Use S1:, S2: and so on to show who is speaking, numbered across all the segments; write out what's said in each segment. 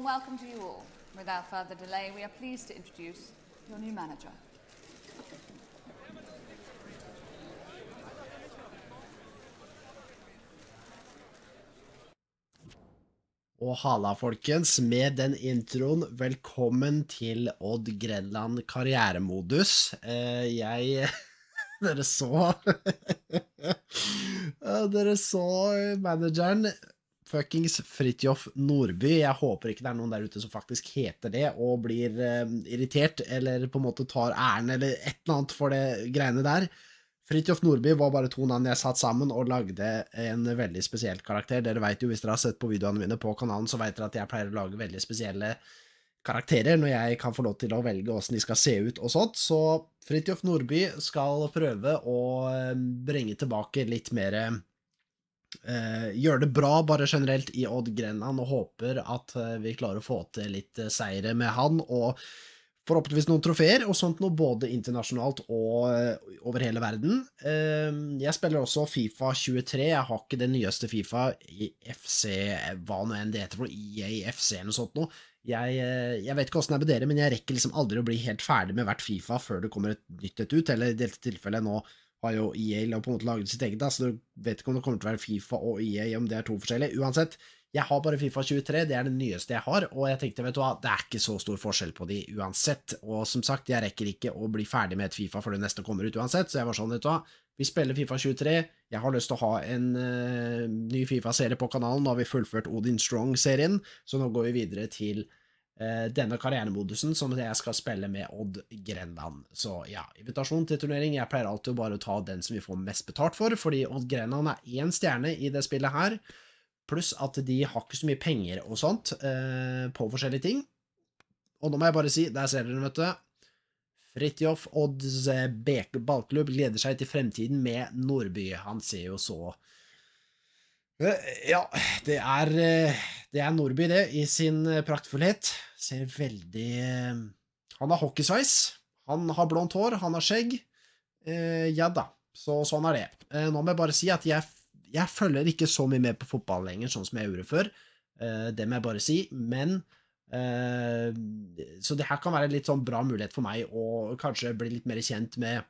S1: warm welcome to you all. Without further delay, we are pleased to introduce your new manager.
S2: Og halla, folkens. Med den introen, velkommen til Odd Grenland karrieremodus. Eh, jeg Dere så Dere så manageren. Fuckings Fridtjof Nordby. Jeg håper ikke det er noen der ute som faktisk heter det, og blir eh, irritert, eller på en måte tar æren, eller et eller annet for det greiene der. Fridtjof Nordby var bare to navn jeg satt sammen og lagde en veldig spesiell karakter. Dere vet jo, hvis dere har sett på videoene mine på kanalen, så vet dere at jeg pleier å lage veldig spesielle karakterer når jeg kan få lov til å velge åssen de skal se ut og sånt. Så Fridtjof Nordby skal prøve å eh, bringe tilbake litt mer eh, gjør det bra bare generelt i Odd Grenland, og håper at eh, vi klarer å få til litt eh, seire med han. og forhåpentligvis noen trofeer og sånt noe, både internasjonalt og eh, over hele verden. Jeg spiller også Fifa 23. Jeg har ikke det nyeste Fifa i FC, hva nå enn det heter for IAFC eller noe sånt noe. Jeg, jeg vet ikke åssen det er med dere, men jeg rekker liksom aldri å bli helt ferdig med hvert Fifa før det kommer et nytt et ut, eller i dette tilfellet nå har jo EA på en måte laget sitt eget, da, så du vet ikke om det kommer til å være Fifa og EA, om det er to forskjellige. Uansett, jeg har bare Fifa 23, det er det nyeste jeg har, og jeg tenkte, vet du hva, det er ikke så stor forskjell på de uansett, og som sagt, jeg rekker ikke å bli ferdig med et Fifa før det neste kommer ut uansett, så jeg var sånn, vet du hva, vi spiller Fifa 23, jeg har lyst til å ha en uh, ny Fifa-serie på kanalen, nå har vi fullført Odin Strong-serien, så nå går vi videre til denne karrieremodusen som jeg skal spille med Odd Grenland. Så ja, invitasjon til turnering, jeg pleier alltid å bare ta den som vi får mest betalt for, fordi Odd Grenland er én stjerne i det spillet her, pluss at de har ikke så mye penger og sånt eh, på forskjellige ting. Og nå må jeg bare si, der ser dere, vet du, Fridtjof Odds eh, ballklubb gleder seg til fremtiden med Nordby. Han ser jo så Eh, Ja, det er, eh, det er Nordby, det, i sin eh, praktfullhet. Ser veldig eh, Han har hockeysveis. Han har blondt hår, han har skjegg. Eh, ja da, så sånn er det. Eh, nå må jeg bare si at jeg, jeg følger ikke så mye med på fotball lenger, sånn som jeg gjorde før. Eh, det må jeg bare si. Men eh, Så det her kan være en litt sånn bra mulighet for meg å kanskje bli litt mer kjent med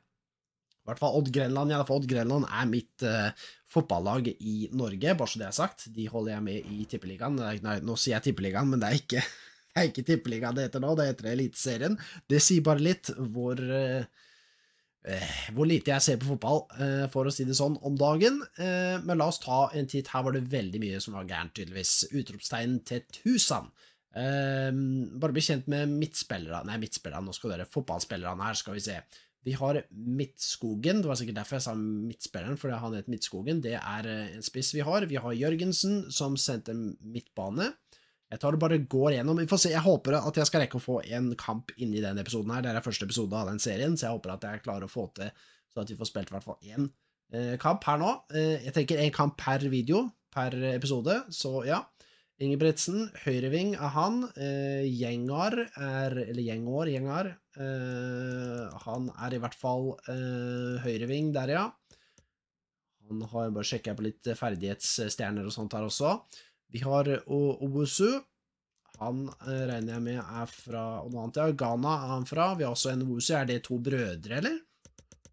S2: i hvert fall Odd Grenland. Fall Odd Grenland er mitt uh, fotballag i Norge, bare så det er sagt. De holder jeg med i Tippeligaen. Nei, nå sier jeg Tippeligaen, men det er ikke, det er ikke Tippeligaen det heter nå, det heter Eliteserien. Det sier bare litt hvor eh, eh, hvor lite jeg ser på fotball, eh, for å si det sånn, om dagen. Eh, men la oss ta en titt. Her var det veldig mye som var gærent, tydeligvis. Utropstegn til tusen. Eh, bare bli kjent med midtspillere Nei, midtspillere, nå skal dere fotballspillerne her, skal vi se. Vi har Midtskogen, det var sikkert derfor jeg sa midtspilleren, fordi han het Midtskogen. Det er en spiss vi har. Vi har Jørgensen, som sendte midtbane. Jeg tar det bare går gjennom. Vi får se. Jeg håper at jeg skal rekke å få en kamp inni den episoden her. Det er første episode av den serien, så jeg håper at jeg klarer å få til så at vi får spilt i hvert fall én eh, kamp her nå. Eh, jeg tenker én kamp per video, per episode, så ja. Ingebretsen, høyreving er han. Eh, Gjengar er Eller Gjengår, Gjengar. Eh, han er i hvert fall eh, høyreving der, ja. Han har bare sjekka på litt ferdighetsstjerner og sånt her også. Vi har O- Owusu. Han eh, regner jeg med er fra og noe annet, ja. Ghana er han fra. Vi har også en Owusu. Er det to brødre, eller?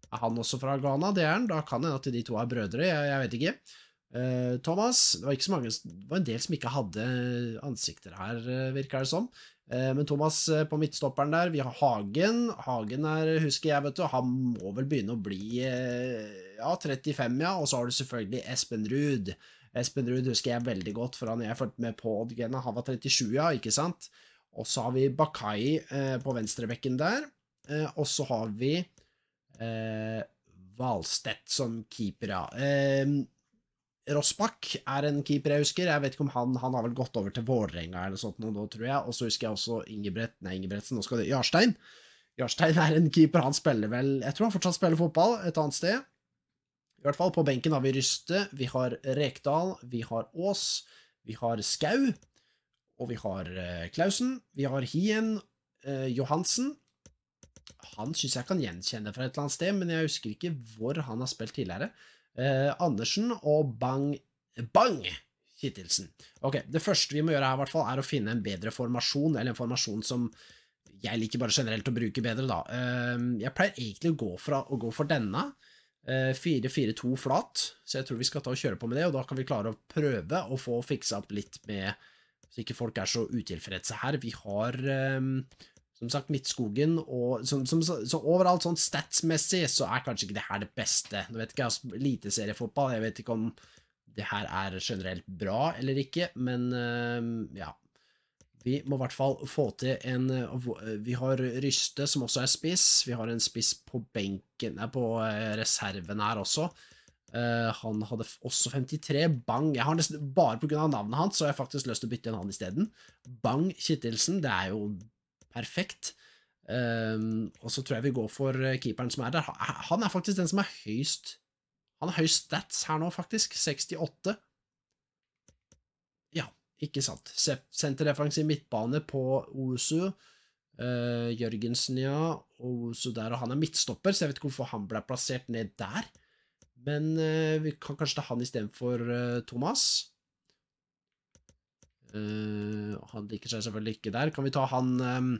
S2: Er han også fra Ghana? Det er han. Da kan det hende at de to er brødre. Jeg, jeg vet ikke. Uh, Thomas Det var ikke så mange Det var en del som ikke hadde ansikter her, eh, virker det som. Uh, men Thomas eh, på midtstopperen der. Vi har Hagen. Hagen er, husker jeg, vet du, han må vel begynne å bli uh, ja, 35, ja. Og så har du selvfølgelig Espen Ruud. Espen Ruud husker jeg veldig godt, for han jeg fulgte med på Odd Gena. Han var 37, ja, ikke sant? Og så har vi Bakai eh, på venstrebekken der. Eh, og så har vi eh, som keeper, ja. Eh, Rossbakk er en keeper jeg husker. Jeg vet ikke om Han han har vel gått over til Vålerenga eller sånt nå, tror jeg. Og så husker jeg også Ingebrett, nei, Ingebretsen, nå skal det Jarstein. Jarstein er en keeper. Han spiller vel Jeg tror han fortsatt spiller fotball et annet sted. I hvert fall på benken har vi Ryste, vi har Rekdal, vi har Aas, vi har Skau, og vi har eh, Klausen. Vi har Hien eh, Johansen. Han syns jeg kan gjenkjenne fra et eller annet sted, men jeg husker ikke hvor han har spilt tidligere. Eh, Andersen og Bang Bang Kittelsen. Ok, Det første vi må gjøre her, i hvert fall, er å finne en bedre formasjon, eller en formasjon som jeg liker bare generelt å bruke bedre, da. Eh, jeg pleier egentlig å gå, fra, å gå for denne. 4-4-2 eh, flat, så jeg tror vi skal ta og kjøre på med det, og da kan vi klare å prøve å få fiksa opp litt med Så ikke folk er så utilfredse her. Vi har ehm, som sagt Midtskogen, og som, som, så overalt sånn statsmessig så er kanskje ikke det her det beste. Nå vet ikke jeg, eliteseriefotball, jeg vet ikke om det her er generelt bra eller ikke, men ehm, ja. Vi må i hvert fall få til en Vi har Ryste, som også er spiss. Vi har en spiss på benken Nei, på eh, reserven her også. Uh, han hadde også 53. Bang. Jeg har nesten Bare pga. navnet hans så har jeg faktisk lyst til å bytte en han isteden. Bang Kittelsen. Det er jo perfekt. Um, og så tror jeg vi går for keeperen som er der. Han er faktisk den som er høyst Han er høyst stats her nå, faktisk. 68. Ikke sant. Senterdefensiv midtbane på Ousu. Uh, Jørgensen, ja. Ousu der, og han er midtstopper, så jeg vet ikke hvorfor han ble plassert ned der. Men uh, vi kan kanskje ta han istedenfor uh, Thomas. Uh, han liker seg selvfølgelig ikke der. Kan vi ta han um,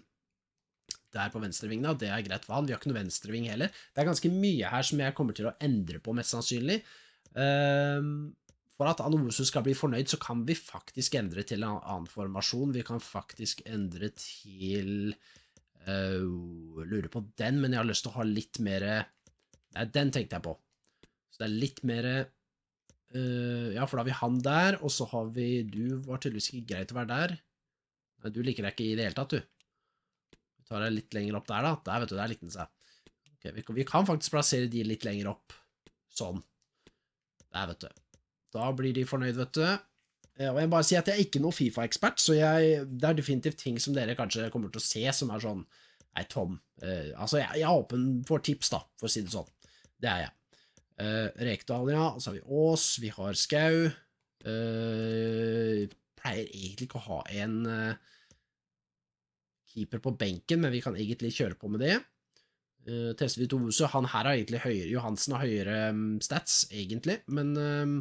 S2: der på venstrevingen, da? Det er greit for han. Vi har ikke noe venstreving heller. Det er ganske mye her som jeg kommer til å endre på, mest sannsynlig. Uh, for at Anosu skal bli fornøyd, så kan vi faktisk endre til en annen formasjon. Vi kan faktisk endre til uh, Lurer på den, men jeg har lyst til å ha litt mer Nei, den tenkte jeg på. Så det er litt mer uh, Ja, for da har vi han der, og så har vi Du var tydeligvis ikke greit å være der. Nei, du liker deg ikke i det hele tatt, du. Vi tar deg litt lenger opp der, da. Der, vet du, der likte den seg. Okay, vi, kan, vi kan faktisk plassere de litt lenger opp. Sånn. Der, vet du. Da blir de fornøyd, vet du. Og jeg bare sier at jeg er ikke noen Fifa-ekspert, så jeg, det er definitivt ting som dere kanskje kommer til å se som er sånn Nei, Tom eh, Altså, jeg, jeg, er åpen for tips, da, for å si det sånn. Det er jeg. Eh, Rekdal, ja. Så har vi Ås, vi har Skau. Eh, pleier egentlig ikke å ha en eh, keeper på benken, men vi kan egentlig kjøre på med det. Uh, Tester vi Tovuse, han her har egentlig høyere Johansen har høyere um, stats, egentlig, men um,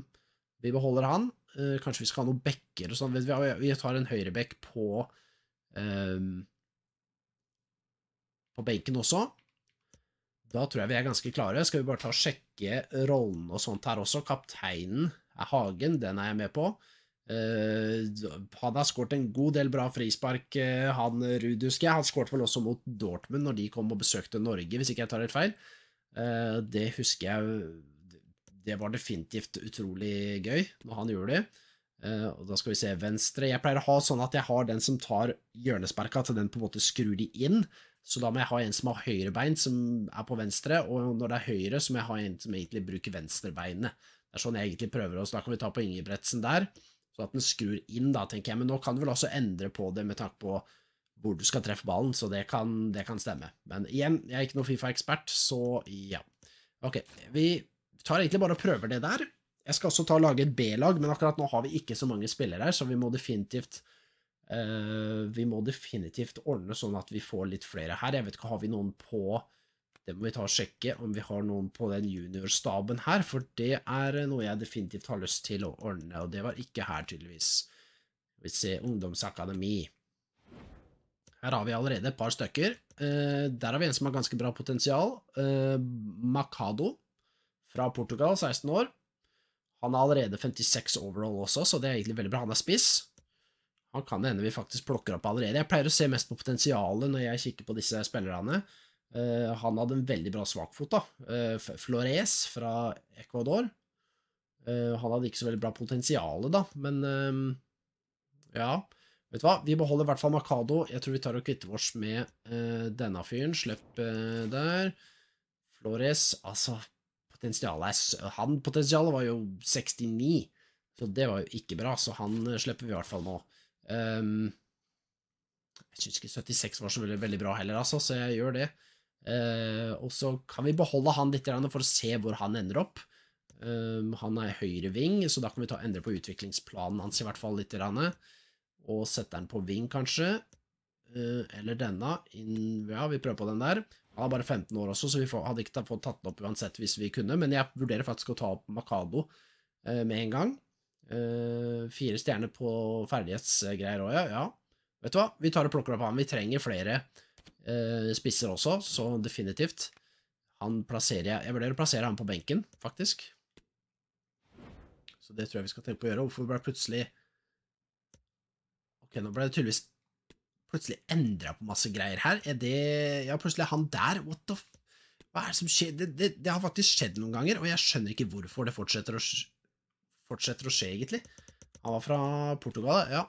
S2: vi beholder han. Uh, kanskje vi skal ha noen bekker og sånn. Vi, tar en høyrebekk på um, på benken også. Da tror jeg vi er ganske klare. Skal vi bare ta og sjekke rollene og sånt her også. Kapteinen er Hagen, den er jeg med på. Uh, han har skåret en god del bra frispark, uh, han Ruduske. Han skåret vel også mot Dortmund når de kom og besøkte Norge, hvis ikke jeg tar helt feil. Uh, det husker jeg det var definitivt utrolig gøy når han gjorde det. Uh, og da skal vi se venstre. Jeg pleier å ha sånn at jeg har den som tar hjørnesparka, til den på en måte skrur de inn. Så da må jeg ha en som har høyrebein, som er på venstre, og når det er høyre, så må jeg ha en som egentlig bruker venstrebeinet. Det er sånn jeg egentlig prøver, oss. da kan vi ta på Ingebretsen der, så at den skrur inn, da, tenker jeg. Men nå kan du vel også endre på det med tanke på hvor du skal treffe ballen, så det kan, det kan stemme. Men igjen, jeg er ikke noen Fifa-ekspert, så ja. Ok, vi tar egentlig bare og prøver det der. Jeg skal også ta og lage et B-lag, men akkurat nå har vi ikke så mange spillere her, så vi må definitivt uh, Vi må definitivt ordne sånn at vi får litt flere her. Jeg vet ikke, har vi noen på Det må vi ta og sjekke om vi har noen på den juniorstaben her, for det er noe jeg definitivt har lyst til å ordne, og det var ikke her, tydeligvis. Vi ser Ungdomsakademi. Her har vi allerede et par stykker. Uh, der har vi en som har ganske bra potensial. Uh, Makado fra Portugal, 16 år. Han er allerede 56 overall også, så det er egentlig veldig bra. Han er spiss. Han kan det hende vi faktisk plukker opp allerede. Jeg pleier å se mest på potensialet når jeg kikker på disse spillerne. Uh, han hadde en veldig bra svakfot, da. Uh, Flores fra Ecuador. Uh, han hadde ikke så veldig bra potensial, da, men ja. Vet du hva, vi beholder i hvert fall Makado. Jeg tror vi tar og kvitter oss med denne fyren. Slipp der. Flores, altså potensialet Han potensialet var jo 69, så det var jo ikke bra, så han eh, slipper vi i hvert fall nå. Um, jeg syns ikke 76 var så veldig, veldig, bra heller, altså, så jeg gjør det. Uh, og så kan vi beholde han litt for å se hvor han ender opp. Um, han er høyre ving, så da kan vi ta endre på utviklingsplanen hans i hvert fall litt. Og sette den på ving, kanskje. Uh, eller denne. In, ja, vi prøver på den der. Han er bare 15 år også, så vi hadde ikke fått tatt den opp uansett hvis vi kunne. Men jeg vurderer faktisk å ta opp Makado eh, med en gang. Eh, fire stjerner på ferdighetsgreier òg, ja. ja. Vet du hva, vi tar og plukker opp han. Vi trenger flere eh, spisser også, så definitivt. Han plasserer jeg Jeg vurderer å plassere han på benken, faktisk. Så det tror jeg vi skal tenke på å gjøre. Hvorfor ble det plutselig Ok, nå ble det tydeligvis plutselig endra på masse greier her. Er det Ja, plutselig er han der. What the f... Hva er det som skjer? Det, det, det, har faktisk skjedd noen ganger, og jeg skjønner ikke hvorfor det fortsetter å, fortsetter å skje, egentlig. Han var fra Portugal, ja.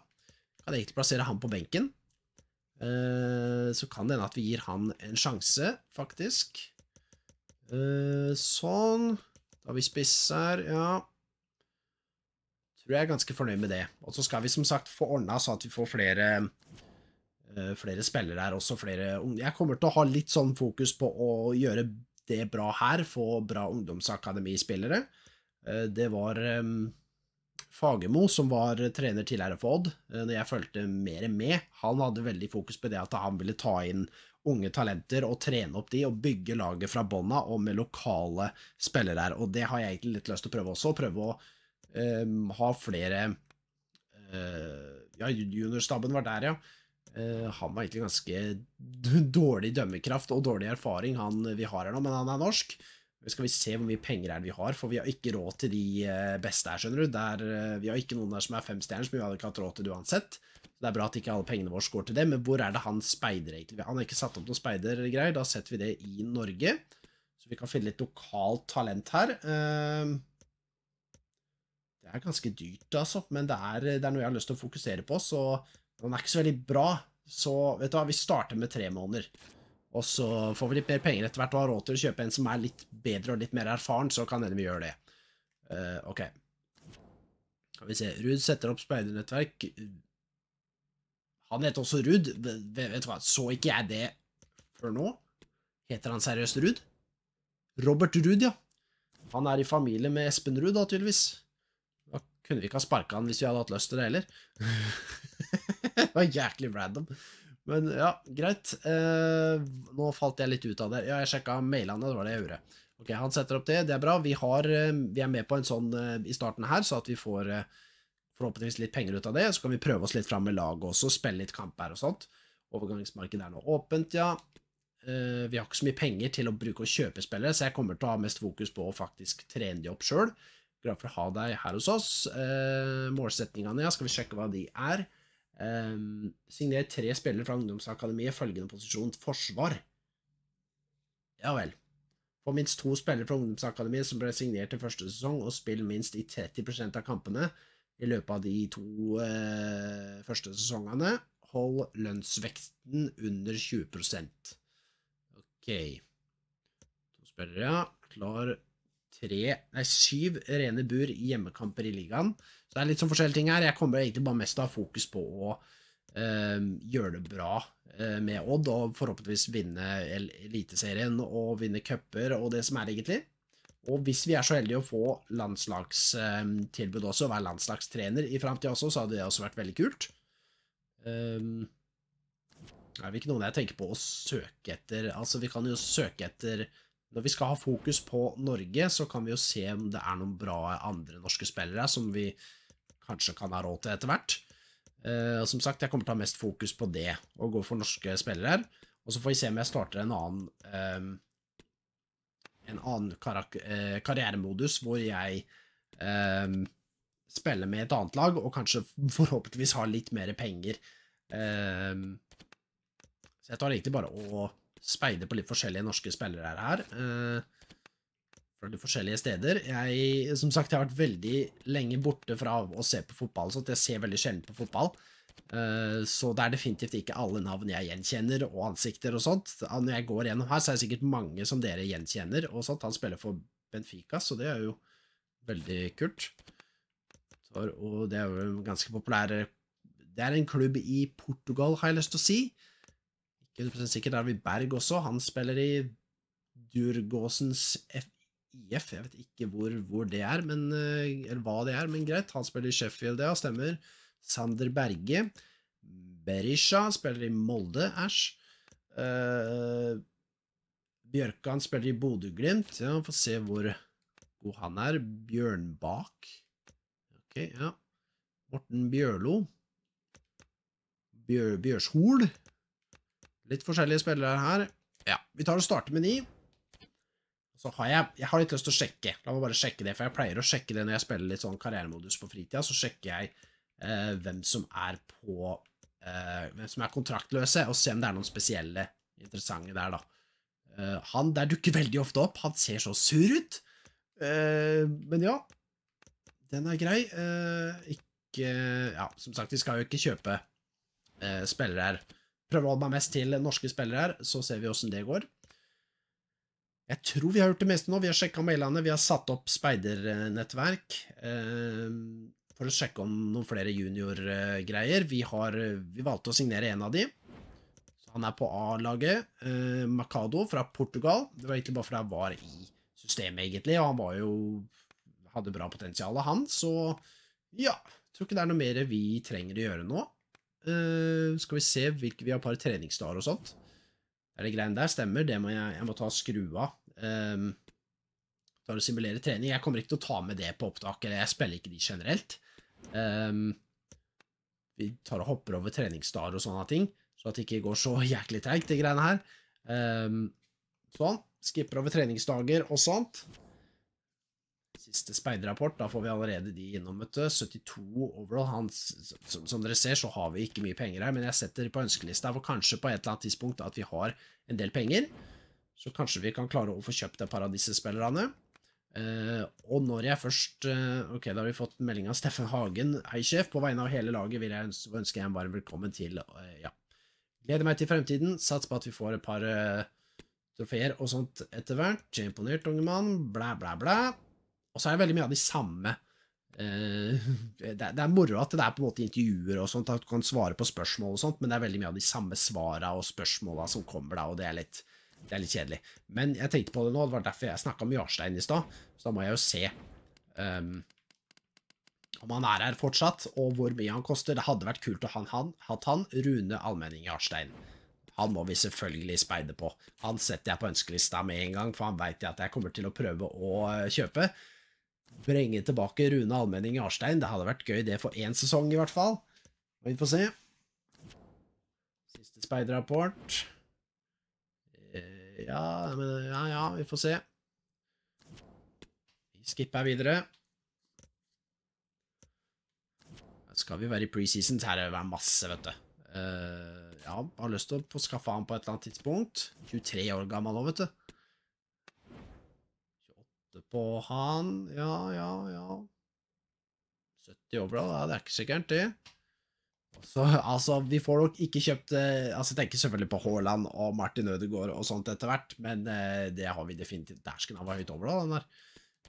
S2: Kan egentlig plassere han på benken. Uh, så kan det hende at vi gir han en sjanse, faktisk. Uh, sånn. Da har vi spisser, ja. Tror jeg er ganske fornøyd med det. Og så skal vi som sagt få ordna så at vi får flere flere spillere her, også flere. Jeg kommer til å ha litt sånn fokus på å gjøre det bra her, få bra ungdomsakademispillere. Uh, det var Fagermo, som var trener tidligere for Odd, når jeg fulgte mer med, han hadde veldig fokus på det at han ville ta inn unge talenter og trene opp de og bygge laget fra bånda og med lokale spillere her. Og det har jeg egentlig litt lyst til å prøve også. Prøve å um, ha flere uh, Ja, juniorstaben var der, ja. Uh, han var egentlig ganske dårlig dømmekraft og dårlig erfaring, han vi har her nå, men han er norsk. Så skal vi se hvor mye penger er det vi har, for vi har ikke råd til de eh, beste her, skjønner du. Der, vi har ikke noen der som er femstjerners, men vi hadde ikke hatt råd til det uansett. Det er bra at ikke alle pengene våre går til det, men hvor er det han speider egentlig? Han har ikke satt opp noen speidergreier, da setter vi det i Norge. Så vi kan finne litt lokalt talent her. Ehm, det er ganske dyrt, altså, men det er, det er noe jeg har lyst til å fokusere på, så han er ikke så veldig bra. Så vet du hva, vi starter med tre måneder. Og så får vi litt mer penger etter hvert og har råd til å kjøpe en som er litt bedre og litt mer erfaren, så kan hende vi gjør det. Uh, ok. Kan vi se. Ruud setter opp speidernettverk. Han heter også Ruud. Vet du hva, så ikke jeg det før nå? Heter han seriøst Ruud? Robert Ruud, ja. Han er i familie med Espen Ruud, da, tydeligvis. Da kunne vi ikke ha sparka han hvis vi hadde hatt lyst til det heller. det var jæklig random. Men ja, greit. Eh, nå falt jeg litt ut av det. Ja, jeg sjekka mailene, det var det jeg gjorde. Ok, Han setter opp det, det er bra. Vi, har, eh, vi er med på en sånn eh, i starten her, så at vi får eh, forhåpentligvis litt penger ut av det. Så kan vi prøve oss litt fram med laget også, spille litt kamp her og sånt. Overgangsmarkedet er nå åpent, ja. Vi har ikke så mye penger til å bruke og kjøpe spillere, så jeg kommer til å ha mest fokus på å faktisk trene de opp sjøl. Glad for å ha deg her hos oss. Målsetningene, ja, skal vi sjekke hva de er. Um, signer tre spillere fra ungdomsakademiet, følgende posisjon forsvar. Ja vel. Få minst to spillere fra ungdomsakademiet som ble signert til første sesong, og spill minst i 30% av kampene i løpet av de to eh, første sesongene. Hold lønnsveksten under 20 Ok. To spillere, ja. Klar tre Nei, syv rene bur i hjemmekamper i ligaen. Så det er litt sånn forskjellige ting her. Jeg kommer egentlig bare mest til å ha fokus på å eh, gjøre det bra eh, med Odd, og forhåpentligvis vinne Eliteserien og vinne cuper og det som er, egentlig. Og hvis vi er så heldige å få landslagstilbud også, og være landslagstrener i framtida også, så hadde det også vært veldig kult. Um, er ikke noen jeg tenker på å søke etter Altså, vi kan jo søke etter Når vi skal ha fokus på Norge, så kan vi jo se om det er noen bra andre norske spillere som vi kanskje kan ha råd til etter hvert. Uh, som sagt, jeg kommer til å ha mest fokus på det, og gå for norske spillere her. Og så får vi se om jeg starter en annen um, en annen eh, karrieremodus hvor jeg eh, spiller med et annet lag, og kanskje forhåpentligvis har litt mer penger. Eh, så jeg tar egentlig bare å speide på litt forskjellige norske spillere her. Eh, fra de forskjellige steder. Jeg, som sagt, jeg har vært veldig lenge borte fra å se på fotball, så jeg ser veldig sjelden på fotball. Eh, så det er definitivt ikke alle navn jeg gjenkjenner, og ansikter og sånt. Når jeg går gjennom her, så er det sikkert mange som dere gjenkjenner og sånt. Han spiller for Benfica, så det er jo veldig kult. Og det er jo ganske populær Det er en klubb i Portugal, har jeg lyst til å si. Ikke sikkert er vi Berg også. Han spiller i Durgåsens IF. Jeg vet ikke hvor, hvor, det er, men, eh, eller hva det er, men greit. Han spiller i Sheffield, ja, stemmer. Sander Berge. Berisha spiller i Molde, æsj. Uh, Bjørkan spiller i Bodø-Glimt. Ja, Får se hvor god han er. Bjørnbak. Ok, ja. Morten Bjørlo. Bjør, Bjørshol. Litt forskjellige spillere her. Ja, vi tar og starter med de. Så har jeg, jeg har litt lyst til å sjekke. La meg bare sjekke det, for jeg pleier å sjekke det når jeg spiller litt sånn karrieremodus på fritida. Så sjekker jeg eh, hvem som er på eh, Hvem som er kontraktløse, og se om det er noen spesielle interessante der, da. Eh, han der dukker veldig ofte opp. Han ser så sur ut. Eh, men ja, den er grei. Eh, ikke Ja, som sagt, vi skal jo ikke kjøpe spillere her. Prøver å holde meg mest til norske spillere her, så ser vi åssen det går. Jeg tror vi har gjort det meste nå. Vi har sjekka mailene, vi har satt opp speidernettverk eh, for å sjekke om noen flere juniorgreier. Vi, vi valgte å signere en av de. Han er på A-laget. Eh, Macado fra Portugal. Det var egentlig bare fordi han var i systemet, egentlig, og han var jo hadde bra potensial, han. Så ja, tror ikke det er noe mer vi trenger å gjøre nå. Eh, skal vi se hvilke vi har par treningsdager og sånt. Er det greiene der stemmer? Det må jeg, jeg må ta og skru av. Um, tar og simulerer trening. Jeg kommer ikke til å ta med det på opptak, eller jeg spiller ikke de generelt. Um, vi tar og hopper over treningsdager og sånne ting, så at det ikke går så jæklig treigt, de greiene her. Um, sånn. Skipper over treningsdager og sånt. Siste speiderrapport, da får vi allerede de innom, vet du. 72 overall. Han, som, som, dere ser, så har vi ikke mye penger her, men jeg setter på ønskelista for kanskje på et eller annet tidspunkt at vi har en del penger. Så kanskje vi kan klare å få kjøpt et par av disse spillerne. Uh, og når jeg først uh, Ok, da har vi fått melding av Steffen Hagen. Hei, sjef. På vegne av hele laget vil jeg ønske, ønske en varm velkommen til uh, Ja. Gleder meg til fremtiden. Sats på at vi får et par trofeer og sånt etter hvert. Imponert, unge mann. Blæ, blæ, blæ. Og så er det veldig mye av de samme det, det, er moro at det er på en måte intervjuer og sånt, at du kan svare på spørsmål og sånt, men det er veldig mye av de samme svara og spørsmåla som kommer da, og det er, litt, det er litt kjedelig. Men jeg tenkte på det nå, det var derfor jeg snakka med Jarstein i stad, så da må jeg jo se um, om han er her fortsatt, og hvor mye han koster. Det hadde vært kult å ha han, hatt han, Rune Almenning Jarstein. Han må vi selvfølgelig speide på. Han setter jeg på ønskelista med en gang, for han veit at jeg kommer til å prøve å kjøpe Brenge tilbake Rune Almenning Arstein. Det hadde vært gøy det for én sesong, i hvert fall. Vi får se. Siste speiderrapport. Ja, men, ja, ja, vi får se. Vi skipper videre. Skal vi være i preseason, så er det masse, vet du. Uh, ja, har lyst til å få skaffa han på et eller annet tidspunkt. 23 år gammel nå, vet du 28 på han Ja, ja, ja 70 år, bra. det er ikke sikkert, det. Så, altså, vi får nok ikke kjøpt eh, Altså, jeg tenker selvfølgelig på Haaland og Martin Ødegaard og sånt etter hvert, men eh, det har vi definitivt Dæsken, han var høyt overall, den der.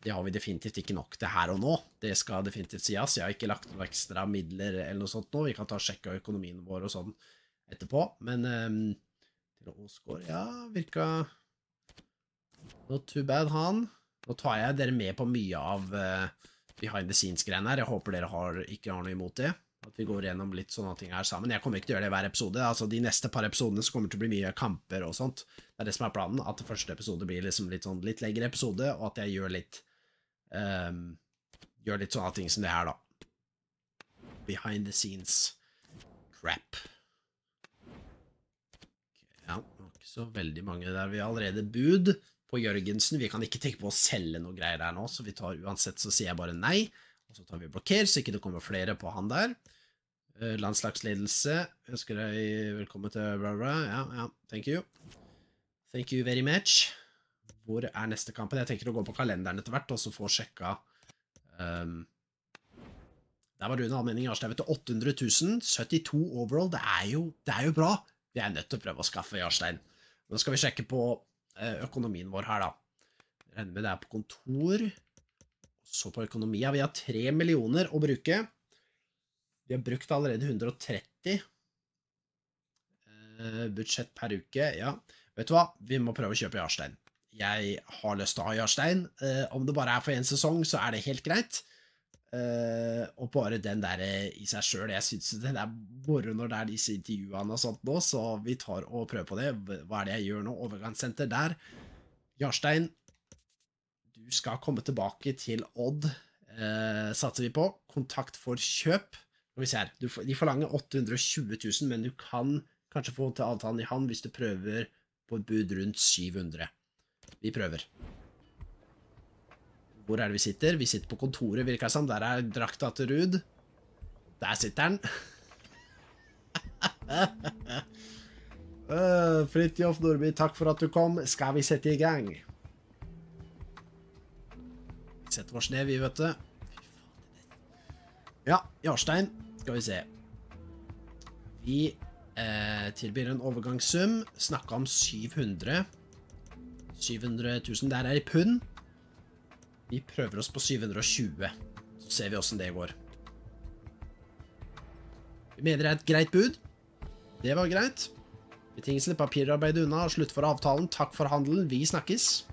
S2: Det har vi definitivt ikke nok til her og nå. Det skal definitivt sies. Jeg har ikke lagt noe ekstra midler eller noe sånt nå. Vi kan ta og sjekke økonomien vår og sånn etterpå, men um, til Åsgaard, ja, virka Not too bad, han. Nå tar jeg dere med på mye av uh, behind the scenes-greiene her. Jeg håper dere har, ikke har noe imot det. At vi går gjennom litt sånne ting her sammen. Jeg kommer ikke til å gjøre det hver episode. Altså, De neste par episodene så kommer det til å bli mye kamper og sånt. Det er det som er planen. At det første episode blir liksom litt sånn litt lengre episode, og at jeg gjør litt um, Gjør litt sånne ting som det her, da. Behind the scenes crap. Okay, ja, ikke så veldig mange der. Vi har allerede bud på Jørgensen. Vi kan ikke tenke på å selge noe greier der nå, så vi tar uansett så sier jeg bare nei. Og så tar vi blokker, så ikke det kommer flere på han der. Uh, landslagsledelse. Ønsker deg velkommen til bla, bla. Ja, ja, thank you. Thank you very much. Hvor er neste kampen? Jeg tenker å gå på kalenderen etter hvert, og så få sjekka um, Der var Rune Almenning Jarstein, du. 800 000. 72 overall. Det er, jo, det er jo bra. Vi er nødt til å prøve å skaffe Jarstein. Nå skal vi sjekke på Eh, økonomien vår her, da. Regner med det er på kontor. Så på økonomi. Vi har tre millioner å bruke. Vi har brukt allerede 130. Eh, budsjett per uke, ja. Vet du hva, vi må prøve å kjøpe Jarstein. Jeg har lyst til å ha Jarstein. Eh, om det bare er for én sesong, så er det helt greit. Uh, og bare den der i seg sjøl Jeg syns det er moro når det er disse intervjuene og sånt nå, så vi tar og prøver på det. Hva er det jeg gjør nå? Overgangssenter der. Jarstein, skal komme tilbake til Odd eh, satser vi på. Kontakt for kjøp. Skal vi se her. Får- de forlanger 820 000, men du kan kanskje få til avtalen i hand hvis du prøver på et bud rundt 700. Vi prøver. Hvor er det vi sitter? Vi sitter på kontoret, virker det som. Der er drakta til Ruud. Der sitter han. uh, Fridtjof Nordby, takk for at du kom. Skal vi sette i gang? Setter oss ned, vi, vet du. Ja, Jarstein. Skal vi se. Vi eh, tilbyr en overgangssum. Snakka om 700. 700 000. Der er i pund. Vi prøver oss på 720. Så ser vi åssen det går. Vi mener det er et greit bud. Det var greit. Betingelsene papirarbeidet unna slutt for avtalen. Takk for handelen. Vi snakkes.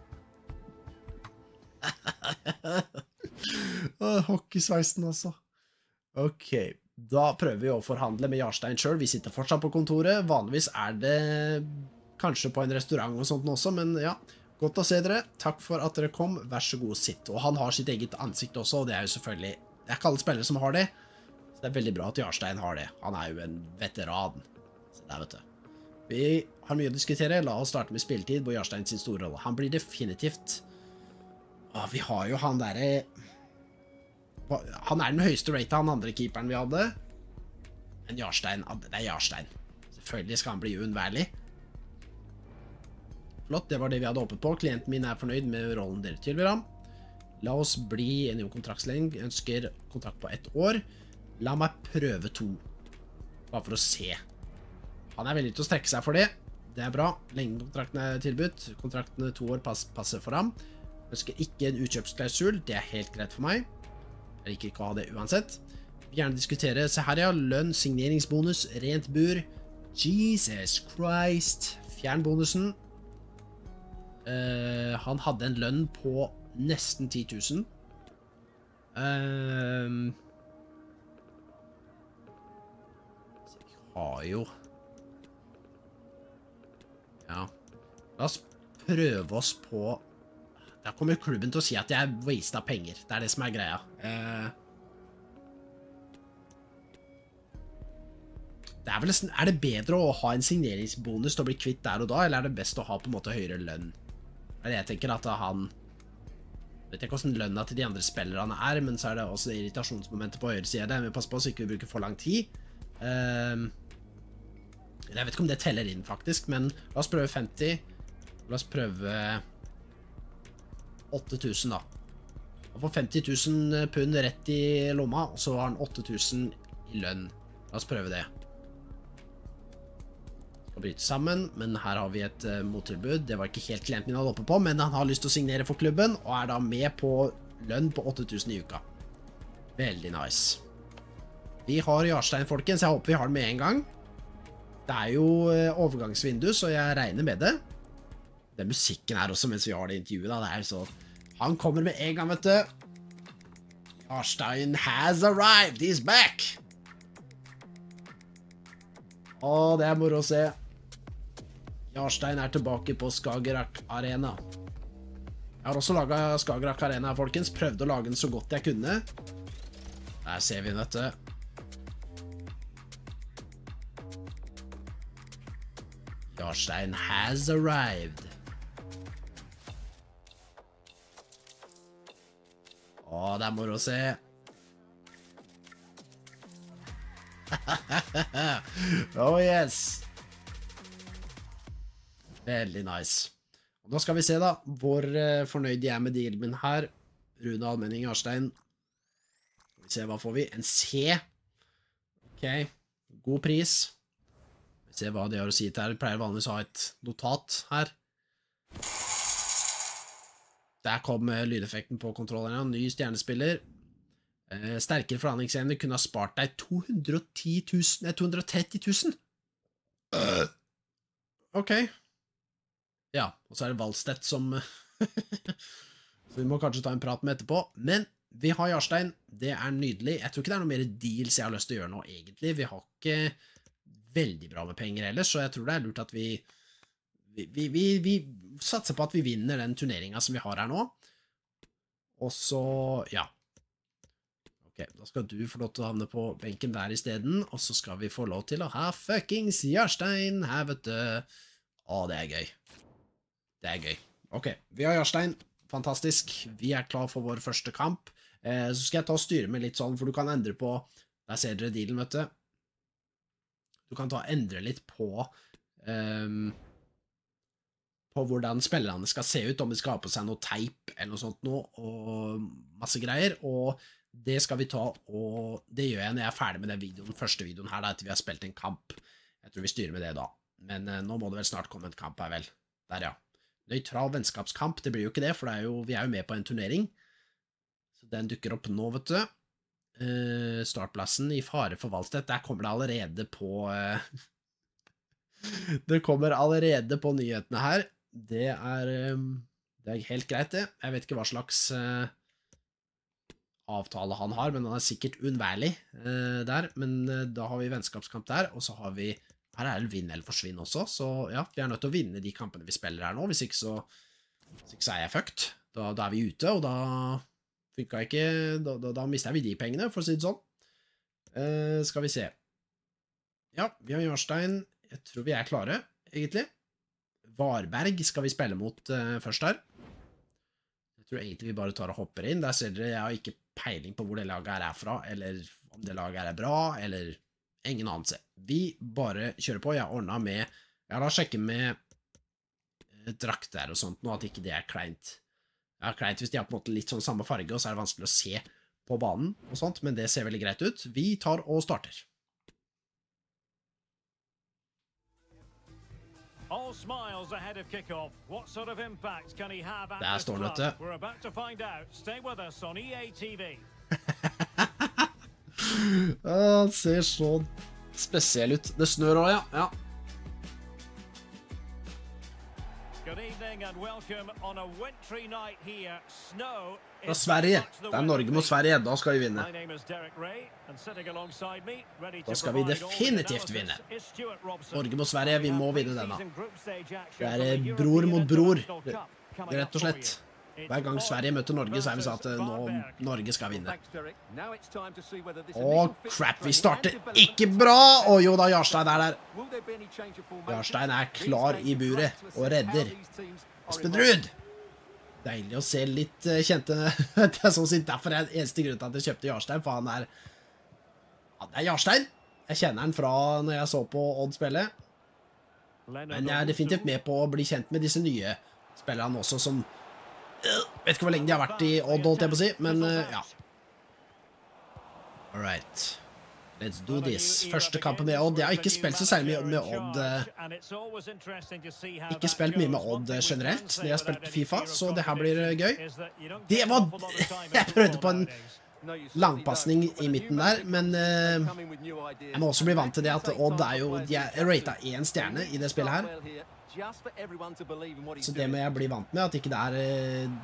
S2: Hockeysveisen, altså. Ok, da prøver vi å forhandle med Jarstein sjøl. Vi sitter fortsatt på kontoret. Vanligvis er det kanskje på en restaurant og sånt også, men ja. Godt å se dere. Takk for at dere kom. Vær så god, sitt. Og han har sitt eget ansikt også, og det er jo selvfølgelig Det er ikke alle spillere som har det. Så det er veldig bra at Jarstein har det. Han er jo en veteran. Så der, vet du. Vi har mye å diskutere. La oss starte med spilletid, på Jarstein sin store rolle. Han blir definitivt Å, Vi har jo han derre Han er den høyeste rata, han andre keeperen vi hadde. Men Jarstein Det er Jarstein. Selvfølgelig skal han bli uunnværlig. Flott, det var det vi hadde håpet på. Klienten min er fornøyd med rollen dere tilbyr ham. La oss bli enige om kontraktslengd. Ønsker kontrakt på ett år. La meg prøve to. Bare for å se. Han er villig til å strekke seg for det. Det er bra. Lengden kontrakten er tilbudt. Kontraktene to år passer for ham. Ønsker ikke en utkjøpsklausul. Det er helt greit for meg. Jeg liker ikke å ha det uansett. Vil gjerne diskutere. Se her, ja. Lønn, signeringsbonus, rent bur. Jesus Christ. Fjern bonusen. Eh, han hadde en lønn på nesten 10 000. Ehm, så vi har jo Ja. La oss prøve oss på Da kommer klubben til å si at jeg wasta penger. Det er det som er greia. Eh, det er vel Er det bedre å ha en signeringsbonus til å bli kvitt der og da, eller er det best å ha på en måte høyere lønn? Er det jeg tenker at han Vet ikke hvordan lønna til de andre spillerne er, men så er det også irritasjonsmomentet på høyre side. Vi passer på så ikke vi bruker for lang tid. Ehm, jeg vet ikke om det teller inn, faktisk, men la oss prøve 50. La oss prøve 8000, da. Han får 50 000 pund rett i lomma, og så har han 8000 i lønn. La oss prøve det. Skal bryte sammen, men her har vi et uh, mottilbud. Det var ikke helt klienten min hadde oppe på, men han har lyst til å signere for klubben, og er da med på lønn på 8000 i uka. Veldig nice. Vi har Jarstein, folkens. Jeg håper vi har den med en gang. Det er jo uh, overgangsvindu, så jeg regner med det. Den musikken her også mens vi har det intervjuet, da. Det er så Han kommer med en gang, vet du. Jarstein has arrived. He's back. Å, det er moro å se. Jarstein er tilbake på Skagerrak Arena. Jeg har også laga Skagerrak Arena, folkens. Prøvde å lage den så godt jeg kunne. Der ser vi den, vet du. Jarstein has arrived. Å, det er moro å se. oh yes. Veldig nice. Og da skal vi se da, hvor eh, fornøyd de er med dealen min her. Rune Almenning Arstein. Skal vi se, hva får vi? En C. Ok, god pris. Vi se hva de har å si til her. Vi pleier vanligvis å ha et notat her. Der kom eh, lydeffekten på kontrolleren. ja. Ny stjernespiller. Eh, sterkere forhandlingsevne kunne ha spart deg 210 000 Nei, 230 000. Ok. Ja, og så er det Valstedt som Så vi må kanskje ta en prat med etterpå. Men vi har Jarstein. Det er nydelig. Jeg tror ikke det er noe mer deals jeg har lyst til å gjøre nå, egentlig. Vi har ikke veldig bra med penger ellers, så jeg tror det er lurt at vi vi, vi, vi, satser på at vi vinner den turneringa som vi har her nå. Og så, ja Ok, da skal du få lov til å havne på benken der isteden, og så skal vi få lov til å ha fuckings Jarstein her, vet du. Å, det er gøy. Det er gøy. Ok, vi har Jarstein. Fantastisk. Vi er klar for vår første kamp. Eh, så skal jeg ta og styre med litt sånn, for du kan endre på Der ser dere dealen, vet du. Du kan ta og endre litt på ehm, På hvordan spillerne skal se ut, om de skal ha på seg noe teip eller noe sånt noe, og masse greier. Og det skal vi ta, og det gjør jeg når jeg er ferdig med den videoen, første videoen her, da, etter vi har spilt en kamp. Jeg tror vi styrer med det da. Men eh, nå må det vel snart komme en kamp her, vel. Der, ja. Nøytral vennskapskamp, det blir jo ikke det, for det er jo, vi er jo med på en turnering. Så den dukker opp nå, vet du. Eh, startplassen i fare for Valstedt, der kommer det allerede på eh, Det kommer allerede på nyhetene her. Det er, eh, det er helt greit, det. Jeg vet ikke hva slags eh, avtale han har, men han er sikkert unnværlig eh, der. Men eh, da har vi vennskapskamp der, og så har vi Her er det vinn eller forsvinn også, så ja, vi er nødt til å vinne de kampene vi spiller her nå. Hvis ikke så, hvis ikke så er jeg fucked. Da, da er vi ute, og da funka ikke Da, da, da mister vi de pengene, for å si det sånn. Eh, skal vi se. Ja, vi har Jarstein. Jeg tror vi er klare, egentlig. Varberg skal vi spille mot uh, først her. Jeg tror egentlig vi bare tar og hopper inn. Der ser dere, jeg har ikke peiling på hvor det laget her er fra, eller om det laget her er bra, eller ingen anelse. Vi bare kjører på. Jeg har ordna med Jeg har sjekke med drakt drakter og sånt nå, at ikke det er kleint. Ja, kleint hvis de har på en måte litt sånn samme farge, og så er det vanskelig å se på banen og sånt, men det ser veldig greit ut. Vi tar og starter.
S3: All smiles ahead of kickoff. What sort of impact can he have at
S2: Der
S3: this club? We're about to find out. Stay with us on EA TV.
S2: Han ah, ser så spesiell ut. Det snør òg, ja. ja.
S3: Good evening and welcome on a wintry night here. Snow
S2: Fra Sverige. Det er Norge mot. Sverige. Da skal vi vinne. Da skal vi definitivt vinne. Norge mot Sverige. Vi må vinne denne. Det er bror mot bror, rett og slett. Hver gang Sverige møter Norge, så er vi sånn at eh, nå Norge skal vinne. Å, crap, vi starter ikke bra! Å jo da, Jarstein er der. Jarstein er klar i buret og redder. Espen. Ruud! Deilig å se litt eh, kjente Det er sånn sint derfor er eneste grunn til at jeg kjøpte Jarstein, for han er Han er Jarstein! Jeg kjenner han fra når jeg så på Odd spille, men jeg er definitivt med på å bli kjent med disse nye spillerne også, som Vet ikke hvor lenge de har vært i Odd, holdt jeg på å si, men øh, ja. All right. Let's do this. Første kampen med Odd. Jeg har ikke spilt så særlig mye med Odd. eh,
S3: Ikke spilt mye med Odd eh, generelt jeg har spilt Fifa, så det her blir eh, gøy.
S2: Det var- jeg prøvde på en langpasning i midten der, men eh, jeg må også bli vant til det at Odd er jo De er rata én stjerne i det spillet her. Så det må jeg bli vant med, at ikke det er eh,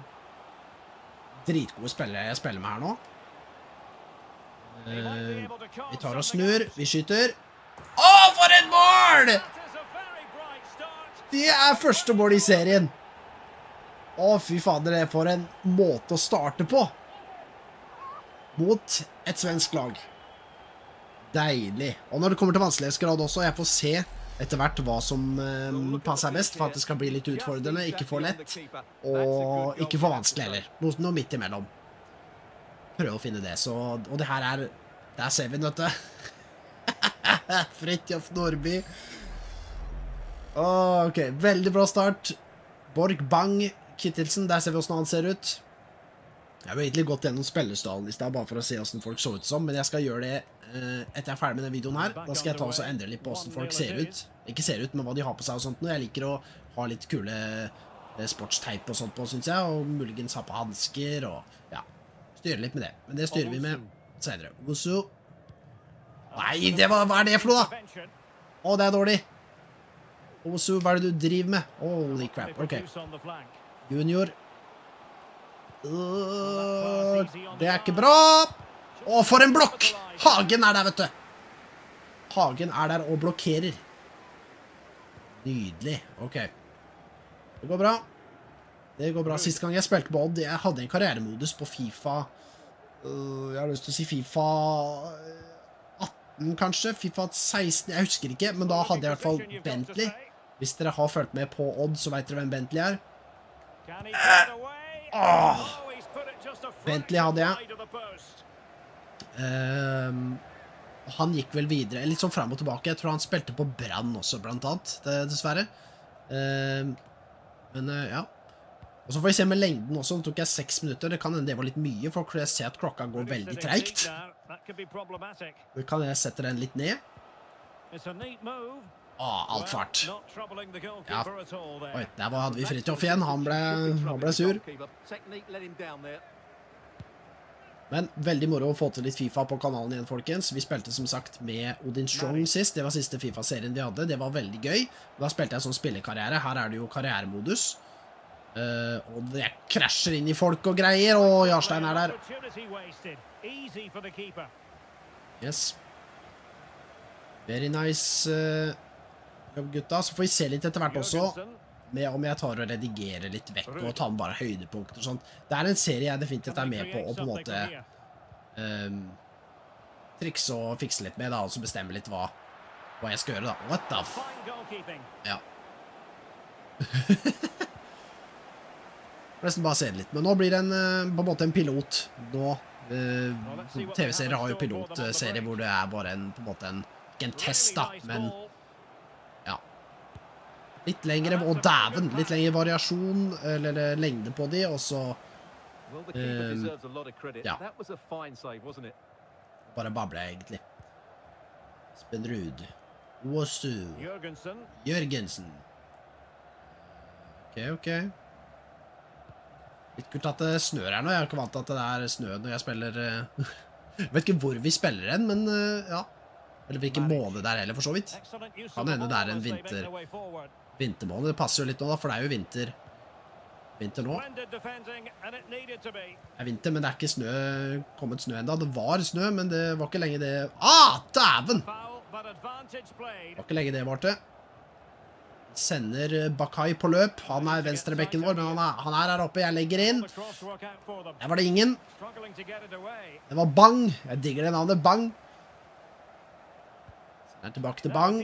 S2: dritgode spillere jeg spiller med her nå. Eh, vi tar og snur, vi skyter. Å, for et mål! Det er første mål i serien. Å, fy fader, det er for en måte å starte på. Mot et svensk lag. Deilig. Og når det kommer til vanskelighetsgrad også, jeg får se etter hvert hva som eh, passer best, for at det skal bli litt utfordrende, ikke for lett, og ikke for vanskelig heller. Noe, noe midt imellom. Prøve å finne det, så Og det her er Der ser vi den, vet du. Fridtjof Nordby. OK. Veldig bra start. Borg Bang Kittelsen. Der ser vi åssen han ser ut. Jeg har egentlig gått gjennom spillestallen i stad, bare for å se åssen folk så ut som, men jeg skal gjøre det uh, etter jeg er ferdig med den videoen her. Da skal jeg ta også endre litt på åssen folk ser ut. Ikke ser ut, men hva de har på seg og sånt. Jeg liker å ha litt kule eh, sportsteip og sånt på, syns jeg, og muligens ha på hansker og ja. Styre litt med det. Men det styrer vi med senere. Osu. Nei, det var, hva er det for noe, da? Å, det er dårlig. Osu, hva er det du driver med? Holy crap. OK. Junior. Øh, det er ikke bra. Å, for en blokk! Hagen er der, vet du. Hagen er der og blokkerer. Nydelig. OK. Det går bra. Det går bra. Sist gang jeg spilte på Odd, jeg hadde en karrieremodus på Fifa øh, Jeg har lyst til å si Fifa 18, kanskje. Fifa 16, jeg husker ikke. Men da hadde jeg i hvert fall Bentley. Hvis dere har fulgt med på Odd, så vet dere hvem Bentley er. Åh. Bentley hadde jeg. Um, han gikk vel videre, litt sånn fram og tilbake. Jeg tror han spilte på Brann også, blant annet, det- dessverre. Um, men eh, ja. Og så får vi se med lengden også. Nå tok jeg seks minutter. Det kan hende det var litt mye, for jeg ser at klokka går veldig treigt. Det kan jeg sette den litt ned. Å, alt fart. Ja. Oi, der var, hadde vi Fridtjof igjen. Han ble, han ble sur. Men veldig moro å få til litt Fifa på kanalen igjen, folkens. Vi spilte som sagt med Odin Strong sist. Det var siste Fifa-serien vi hadde. Det var veldig gøy. Da spilte jeg sånn spillekarriere. Her er det jo karrieremodus. Uh, og jeg krasjer inn i folk og greier, og Jarstein er der. Yes. Very nice jobb, gutta. Så får vi se litt etter hvert også med om jeg tar og redigerer litt vekk og tar med bare høydepunkter og sånt. Det er en serie jeg definitivt er med på å på en måte ehm, trikse og fikse litt med, da, og så bestemme litt hva, hva jeg skal gjøre, da. What the f... Ja. Nesten bare se det litt. Men nå blir det en, eh, på en måte en pilot. Nå eh, TV-serier har jo pilotserie hvor det er bare en, på en måte en, ikke en test, da, men. Litt lengre, og dæven, litt lengre variasjon, eller eh, lengde på de, og så
S4: ja. the keeper
S2: Um,
S4: deserves a lot of credit. was a fine save, wasn't it?
S2: bare bable egentlig. Spenrud. Wosu.
S3: Jørgensen.
S2: Jørgensen. Ok, ok. Litt kult at det snør her nå. Jeg er ikke vant til at det er snø når jeg spiller eh, Jeg vet ikke hvor vi spiller hen, men eh, ja. Eller hvilken måned det er heller, for så vidt.
S3: Kan hende det er en
S2: vinter. Vintermåned. Det passer jo litt nå, da, for det er jo vinter. Vinter nå.
S3: Det
S2: er vinter, men det er ikke snø, kommet snø ennå. Det var snø, men det var ikke lenge det Ah, dæven! Det var ikke lenge det varte. Sender Bakai på løp. Han er venstrebekken vår, men han er, han er her oppe. Jeg legger inn. Der var det ingen. Det var Bang. Jeg digger det navnet. Bang. Sender tilbake til Bang.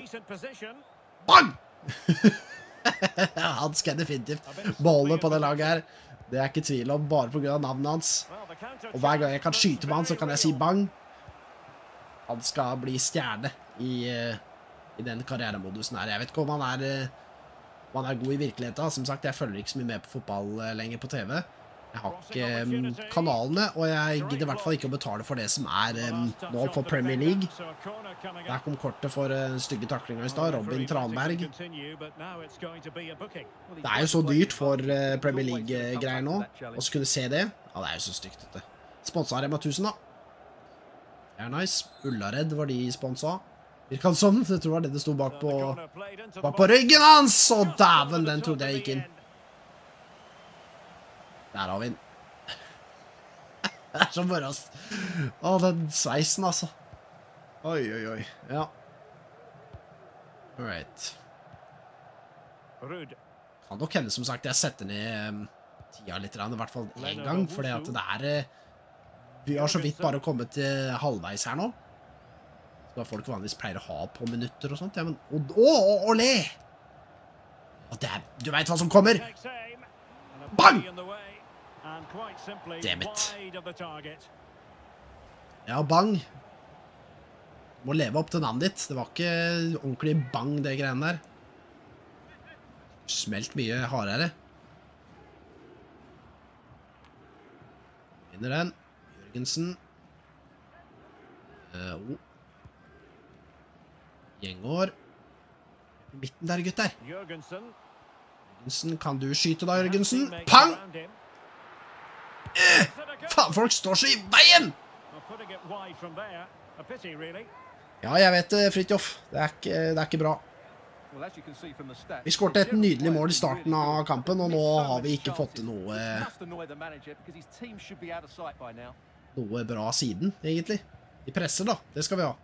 S2: Bang! han skal definitivt beholde på det laget her. Det er ikke tvil om, bare pga. navnet hans. Og hver gang jeg kan skyte med han, så kan jeg si bang. Han skal bli stjerne i, eh, i den karrieremodusen her. Jeg vet ikke om han er, eh, om han er god i virkeligheten. Som sagt, jeg følger ikke så mye med på fotball eh, lenger på TV. Jeg har ikke um, kanalene, og jeg gidder i hvert fall ikke å betale for det som er um, nå på Premier League. Der kom kortet for uh, stygge taklinger i stad. Robin Tranberg. Det er jo så dyrt for uh, Premier League-greier nå. Å skulle se det. Ja, det er jo så stygt, dette. Sponsa Rema 1000, da. Det er nice. Ullared var de sponsa. Virka det som. Jeg tror det var det det sto bak på, bak på ryggen hans! Å, dæven, den trodde jeg gikk inn. Der har vi den. Det er så bare. Å, den sveisen, altså. Oi, oi, oi. Ja. All right. Kan nok hende, som sagt, jeg setter ned tida litt, i hvert fall én gang, fordi at det er eh, Vi har så vidt bare kommet til halvveis her nå. Hva folk vanligvis pleier å ha på minutter og sånt. Ja, men Å, å, å, olé! Og det er Du veit hva som kommer! Bang! Damn it. Ja, bang. Må leve opp til navnet ditt. Det var ikke ordentlig bang, det greiene der. Smelt mye hardere. Vinner den. Jørgensen. Eh, oh. Gjengård. Midten der, gutter.
S3: Jørgensen.
S2: Jørgensen, kan du skyte da, Jørgensen? Pang! Faen, folk står så i veien! Ja, jeg vet det, Fridtjof. Det, er ikke- det er ikke bra. Vi skåret et nydelig mål i starten av kampen, og nå har vi ikke fått til noe, noe bra siden, egentlig. Vi presser, da. Det skal vi ha.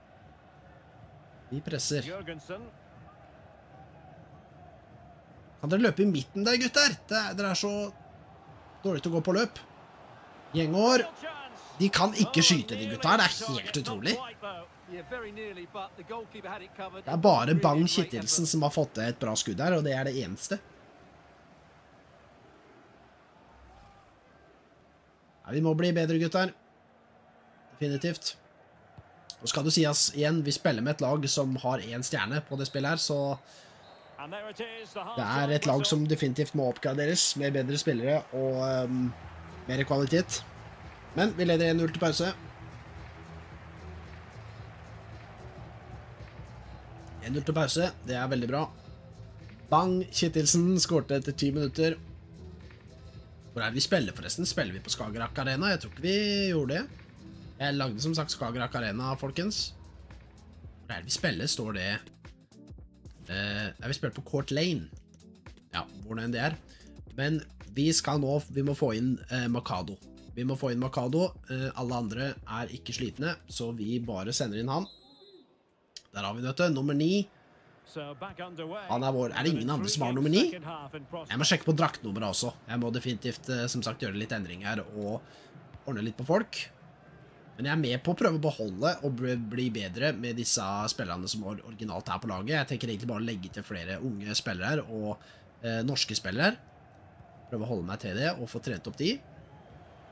S2: Vi presser. Kan dere løpe i midten der, gutter? Det er, dere er så dårlige til å gå på løp. Gjengård.
S3: Real.
S2: De kan ikke skyte, de gutta her. Det er helt utrolig. Det er bare Bang Kittelsen som har fått til et bra skudd her, og det er det eneste. Ja, vi må bli bedre, gutter. Definitivt. Og skal du si oss igjen, vi spiller med et lag som har én stjerne på det spillet her, så det er et lag som definitivt må oppgraderes med bedre spillere og um, mer kvalitet. Men vi leder 1-0 til pause. 1-0 til pause, det er veldig bra. Bang! Kittilsen skårte etter ti minutter. Hvor er det vi spiller, forresten? Spiller vi på Skagerrak Arena? Jeg tror ikke vi gjorde det. Jeg lagde som sagt Skagerrak Arena, folkens. Hvor er det vi spiller? Står det eh, Jeg vil spille på Court Lane. Ja, hvor nå enn det er. Men vi skal nå Vi må få inn eh, Makado. Vi må få inn Makado. Eh, alle andre er ikke slitne, så vi bare sender inn han. Der har vi det. Nummer ni. Han er vår- er det ingen andre som har nummer ni? Jeg må sjekke på draktnummeret også. Jeg må definitivt eh, som sagt gjøre litt endringer og ordne litt på folk. Men jeg er med på å prøve å beholde og bli- bedre med disse spillerne som originalt her på laget. Jeg tenker egentlig bare å legge til flere unge spillere og eh, norske spillere. Prøve å holde meg til det og få trent opp de.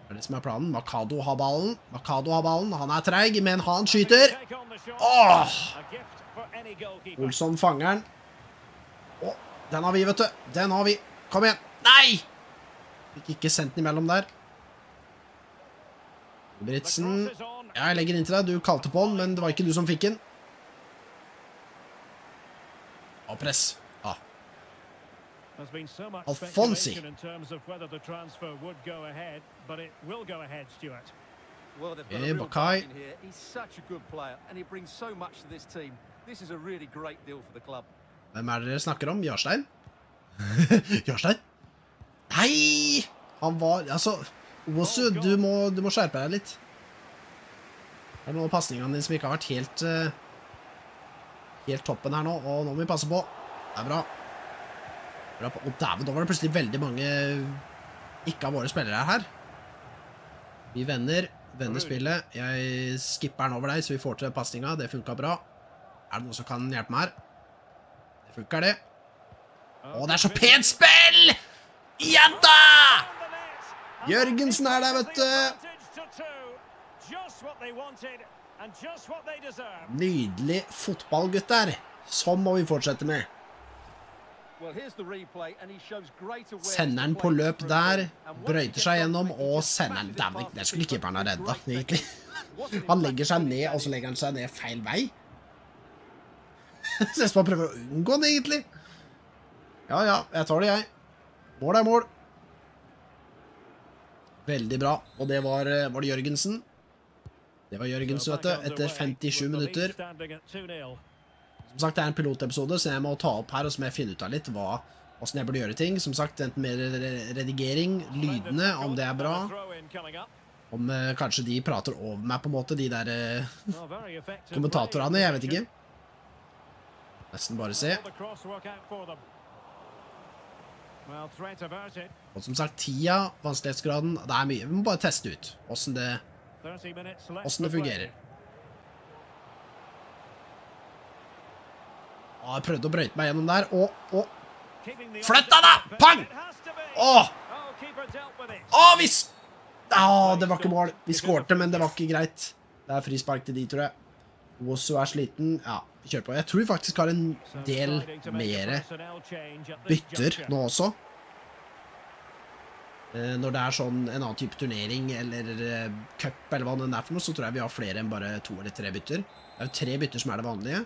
S2: Det er det som er planen. Makado har ballen. Makado har ballen. Han er treig, men han skyter. Åh! Olsson fanger den. Å, den har vi, vet du. Den har vi. Kom igjen. Nei! Fikk ikke sendt den imellom der. Britzen. Jeg legger inn til deg. Du kalte på den, men det var ikke du som fikk den. Og press. Alfonsi.
S3: Alfonsi. In terms of whether the transfer would go ahead, but it will go ahead, Stuart.
S4: Well, they've got
S2: Yeah,
S4: a real
S2: Bakai.
S4: here. He's such a good player, and he brings so much to this team. This is a really great deal for the club.
S2: Hvem er det dere snakker om? Jarstein? Jarstein? Nei! Han var Altså, Osu, du må, du må skjerpe deg litt. Det er noen av pasningene dine som ikke har vært helt eh, Helt toppen her nå, og nå må vi passe på. Det er bra. Bra på. Og dæven, da var det plutselig veldig mange ikke av våre spillere her. Vi vender. Vender spillet. Jeg skipper den over deg, så vi får til pasninga. Det funka bra. Er det noen som kan hjelpe meg her? Det funker, det. Å, det er så pent spill! Ja da! Jørgensen er der, vet du. Nydelig fotball, gutter. Sånn må vi fortsette med. Sender den på løp der. Brøyter seg gjennom og sender den. Dæven, det skulle Keeperen ha redda, egentlig. Han legger seg ned, og så legger han seg ned feil vei. Ser ut som han prøver å unngå den, egentlig. Ja, ja, jeg tar det, jeg. Mål er mål. Veldig bra. Og det var, eh, var det Jørgensen. Det var Jørgensen, vet du, etter 57 minutter. Som sagt, det er en pilotepisode, så jeg må ta opp her, og så må jeg finne ut av litt hva, hvordan jeg burde gjøre ting. Som sagt, enten mer redigering, lydene, om det er bra. Om eh, kanskje de prater over meg, på en måte, de der eh, kommentatorene, jeg vet ikke. Nesten bare se. Og som sagt, tida, vanskelighetsgraden, det er mye. Vi må bare teste ut hvordan det, hvordan det fungerer. Å, jeg prøvde å brøyte meg gjennom der, og, og Flytt deg da! Pang! Åh! Å, vi Å, det var ikke mål. Vi skårte, men det var ikke greit. Det er frispark til de, tror jeg. Wosu er sliten. Ja, vi kjører på. Jeg tror vi faktisk har en del mer bytter nå også. Eh, Når det er sånn en annen type turnering eller eh, cup eller hva det er for noe, så tror jeg vi har flere enn bare to eller tre bytter. Det er jo tre bytter som er det vanlige.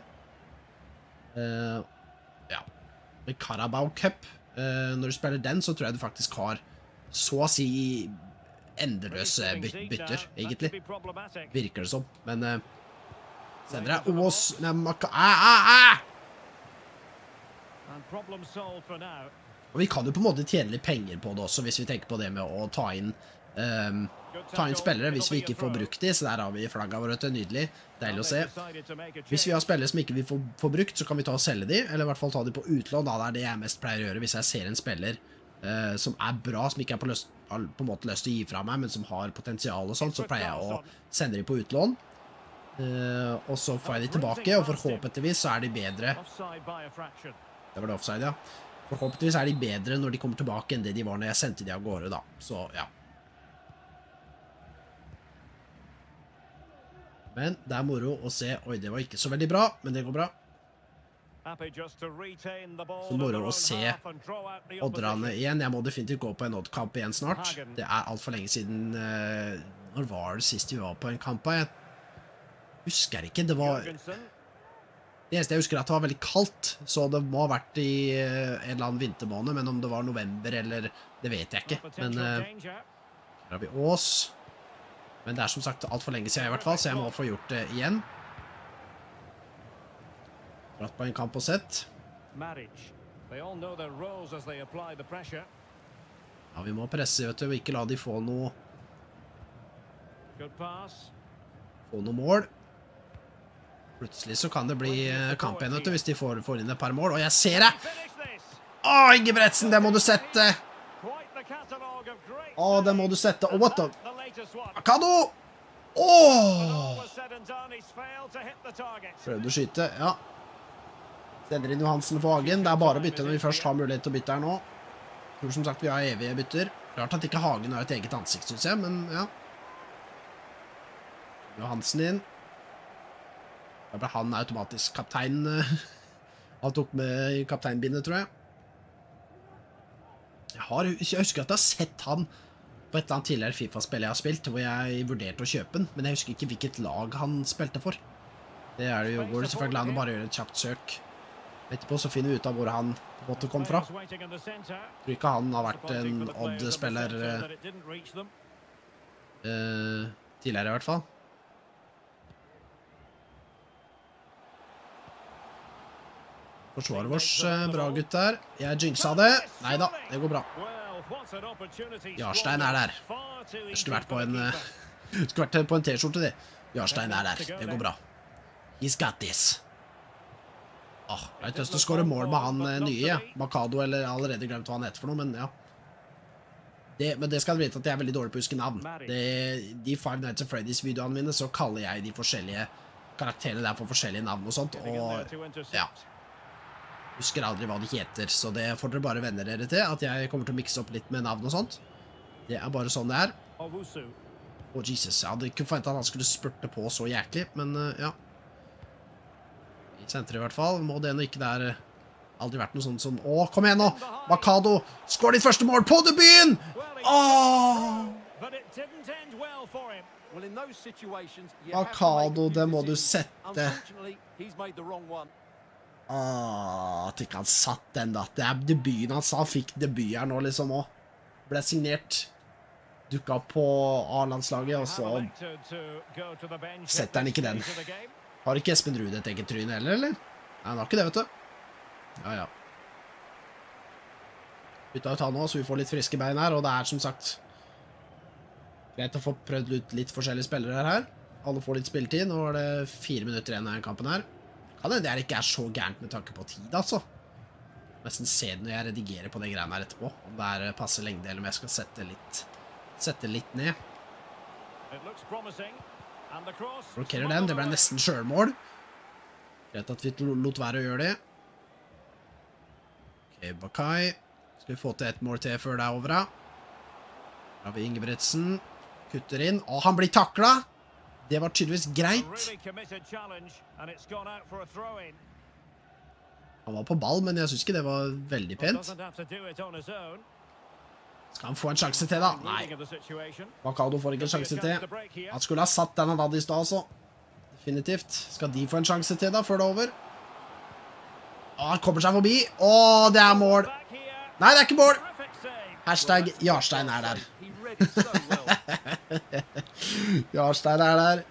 S2: Eh, ja. Men Carabao Cup, uh, når du spiller den, så tror jeg du faktisk har så å si endeløse by bytter, egentlig. Virker det som. Men uh, senere Ås Nei, Maka... Ah, ah, ah! Og vi kan jo på en måte tjene litt penger på det også, hvis vi tenker på det med å ta inn ehm, Ta inn spillere hvis vi ikke får brukt de, så der har vi flagga våre. til. Nydelig. Deilig å se. Hvis vi har spillere som ikke vi får, får brukt, så kan vi ta og selge de, eller i hvert fall ta de på utlån. Da. Det er det jeg mest pleier å gjøre hvis jeg ser en spiller uh, som er bra, som ikke er på løs på en måte lyst til å gi fra meg, men som har potensial og sånt, så pleier jeg å sende de på utlån. Uh, og så får jeg de tilbake, og forhåpentligvis så er de bedre. Det var det offside, ja. Forhåpentligvis er de bedre når de kommer tilbake enn det de var når jeg sendte de av gårde, da. Så, ja. Men det er moro å se Oi, det var ikke så veldig bra, men det går bra. Så moro å se Odderne igjen. Jeg må definitivt gå på en Odd-kamp igjen snart. Det er altfor lenge siden eh, Når var det sist vi var på en kamp? Jeg husker ikke. Det var Det eneste jeg husker, er at det var veldig kaldt, så det må ha vært i eh, en eller annen vintermåned. Men om det var november eller Det vet jeg ikke. Men her har vi Ås. Men det er som sagt altfor lenge siden, i hvert fall, så jeg må få gjort det igjen. Dratt på en kamp og sett. Ja, vi må presse, vet du, og ikke la de få noe, få noe mål. Plutselig så kan det bli eh, kamp igjen, vet du, hvis de får, får inn et par mål. Og jeg ser det! Å, Ingebretsen, det må du sette! Å, det må du sette. Å, what the. Akado! Åh! Prøvde å skyte, ja. Sender inn Johansen for Hagen. Det er bare å bytte når vi først har mulighet til å bytte her nå. Tror som sagt vi har evige bytter. Klart at ikke Hagen har et eget ansikt, synes jeg, men ja. Johansen inn. Da ble han automatisk kaptein. eh, Han tok med kapteinbindet, tror jeg. Jeg husker at jeg har sett han på et eller annet tidligere Fifa-spill jeg har spilt, hvor jeg vurderte å kjøpe den, men jeg husker ikke hvilket lag han spilte for. Det er det jo, går det selvfølgelig an å bare gjøre et kjapt søk. Etterpå så finner vi ut av hvor han på komme fra.
S3: The centre.
S2: Tror ikke han har vært en Odd-spiller eh, eh, tidligere, i hvert fall. Forsvaret vårt, eh, bra gutt der. Jeg jinxa det. Nei da, det går bra. Jarstein er der. Skulle vært på en, eh, skulle vært på en T-skjorte, det. Jarstein er der. Det går bra. He's got this. Åh, jeg har ikke lyst til å skåre mål med han eh, nye, ja. Makado, eller jeg har allerede glemt hva han heter for noe, men ja. Det, men det skal du vite at jeg er veldig dårlig på å huske navn. Det, de Five Nights at Freddy's-videoene mine, så kaller jeg de forskjellige karakterene der for forskjellige navn og sånt, og ja. Husker aldri hva de heter, så det får dere bare venne dere til, at jeg kommer til å mikse opp litt med navn og sånt. Det er bare sånn det er. Å, Jesus, jeg hadde ikke forventet at han skulle spurte på så jæklig, men eh, ja. I senteret i hvert fall. Må det nå ikke det er eh, aldri vært noe sånt som Å, kom igjen nå! Makado, skår ditt første mål på debuten! Åh! Makado, det må du sette. Åh, at ikke han satt den, da. Det er debuten hans. Han fikk debut her nå, liksom òg. Ble signert. Dukka opp på A-landslaget, og så Setter han ikke den. Har ikke Espen Ruud et eget tryne heller, eller? Nei, han har ikke det, vet du. Ja, ja. Bytta ut han òg, så vi får litt friske bein her, og det er som sagt greit å få prøvd ut litt forskjellige spillere her. Alle får litt spilletid. Nå er det fire minutter igjen av kampen her. Kan hende det ikke er så gærent med tanke på tid, altså. Nesten se det når jeg redigerer på de greiene her etterpå. Om det er eh, passe lengde, eller om jeg skal sette litt, sette litt ned. Blokkerer den. Det ble nesten sjølmål. Greit at vi lo- lot være å gjøre det. Ok, Bakai. Skal vi få til ett mål til før det er over, da? Her har vi Ingebrigtsen. Kutter inn. Å, han blir takla! Det var tydeligvis greit. Han var på ball, men jeg syns ikke det var veldig pent. Skal han få en sjanse til, da? Nei. Makado får ikke en sjanse til. Han skulle ha satt den han hadde i stad, altså. Definitivt. Skal de få en sjanse til, da, før det er over? Å, han kommer seg forbi. Å, det er mål! Nei, det er ikke mål! Hashtag Jarstein er der. Jarstein er der.